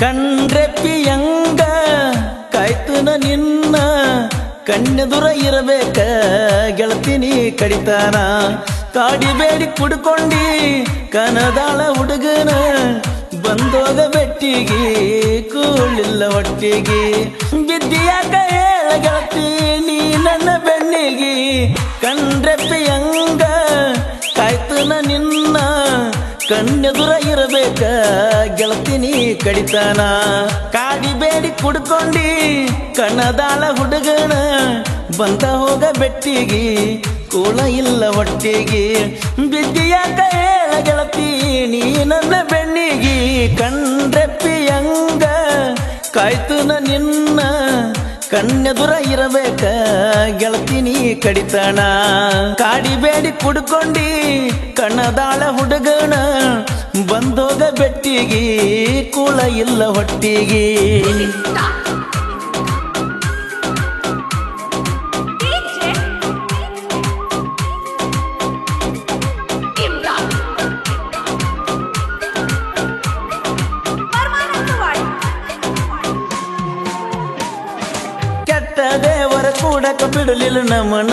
ಕಂಡ್ರೆಪ್ಪಿಯಂಗ ಕಾಯ್ತುನ ನಿನ್ನ ಕಣ್ಣೆದುರ ಇರಬೇಕ ಗೆಳತಿನಿ ಕಡಿತಾನ. ಕಾಡಿಬೇಡಿ ಕುಡ್ಕೊಂಡಿ, ಕನದಾಳ ಹುಡುಗನ, ಬಂದೋಗ ಬೆಟ್ಟಿಗೆ ಕೂಳಿಲ್ಲ ಒಟ್ಟಿಗೆ. ಬಿದ್ದಿಯಾಕ ಹೇಳ ಗೆಳತಿ ನೀ ನನ್ನ ಬೆಣ್ಣಿಗೆ ಕಂಡ್ರೆಪ್ಪಿಯಂಗ ಕಾಯ್ತುನ ನಿನ್ನ ಕಣ್ಣೆದುರ ಇರಬೇಕ ಗೆಳತಿನಿ ಕಡಿತಾನ. ಕಾಡಿಬೇಡಿ ಕುಡ್ಕೊಂಡಿ ಕಣ್ಣದಾಳ ಹುಡುಗನ. ಬಂದ ಹೋಗ ಬೆಟ್ಟಿಗೆ ಕೂಳ ಇಲ್ಲ ಹೊಟ್ಟಿಗೆ. ಬಿದ್ದಿಯಾಕ ಹೇಳ ಗೆಳತಿ, ನೀ ನನ್ನ ಬೆಣ್ಣಿಗೆ. ಕಂಡ್ರೆಪ್ಪಿಯಂಗ ಕಾಯ್ತುನ ನಿನ್ನ. ಕಣ್ಣೆದುರ ಇರಬೇಕ ಗೆಳತಿನಿ ಕಡಿತಣ. ಕಾಡಿಬೇಡಿ ಕುಡ್ಕೊಂಡಿ ಕಣ್ಣದಾಳ ಹುಡುಗನ. ಬಂದೋಗ ಬೆಟ್ಟಿಗೆ ಕೂಳ ಇಲ್ಲ ಹೊಟ್ಟಿಗೆ. ಕೆಟ್ಟ ದೇವರ ಕೂಡಕ ಬಿಡಲಿಲ್ಲ ನಮನ